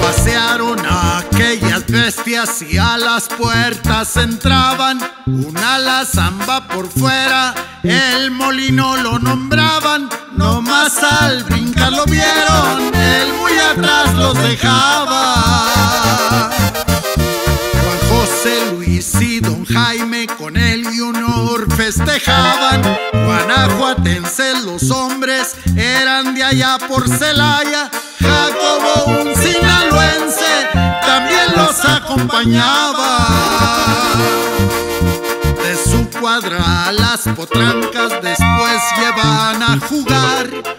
Pasearon a aquellas bestias y a las puertas entraban. Una la zamba por fuera, el molino lo nombraban. Más al brincar lo vieron, él muy atrás los dejaba. Juan José Luis y don Jaime con él y honor festejaban. Guanajuatenses los hombres eran de allá por Celaya. Jacobo, un sinaloense, también los acompañaba. De su cuadra las potrancas después llevan a jugar.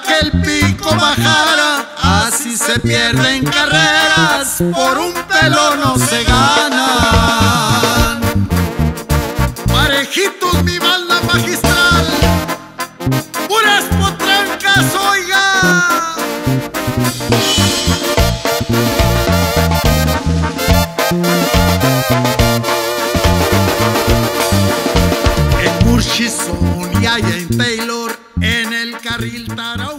que el pico bajara. Así se pierden carreras, por un pelo no se gana. Parejitos, mi banda magistral, puras potrancas, oiga. El Murchison y en Taylor, en el carril tarao.